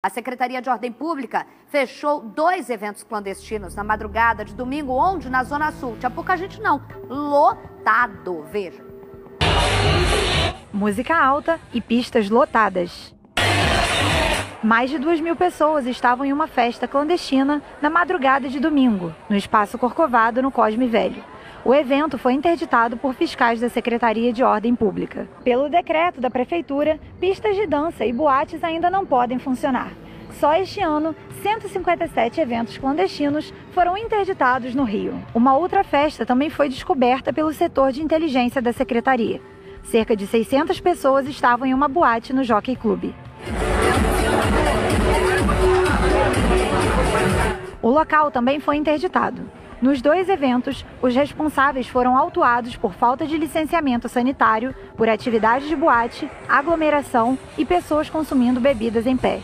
A Secretaria de Ordem Pública fechou dois eventos clandestinos na madrugada de domingo, onde na Zona Sul tinha pouca gente não, lotado, veja. Música alta e pistas lotadas. Mais de duas mil pessoas estavam em uma festa clandestina na madrugada de domingo, no Espaço Corcovado, no Cosme Velho. O evento foi interditado por fiscais da Secretaria de Ordem Pública. Pelo decreto da Prefeitura, pistas de dança e boates ainda não podem funcionar. Só este ano, 157 eventos clandestinos foram interditados no Rio. Uma outra festa também foi descoberta pelo setor de inteligência da Secretaria. Cerca de 600 pessoas estavam em uma boate no Jockey Club. O local também foi interditado. Nos dois eventos, os responsáveis foram autuados por falta de licenciamento sanitário, por atividade de boate, aglomeração e pessoas consumindo bebidas em pé.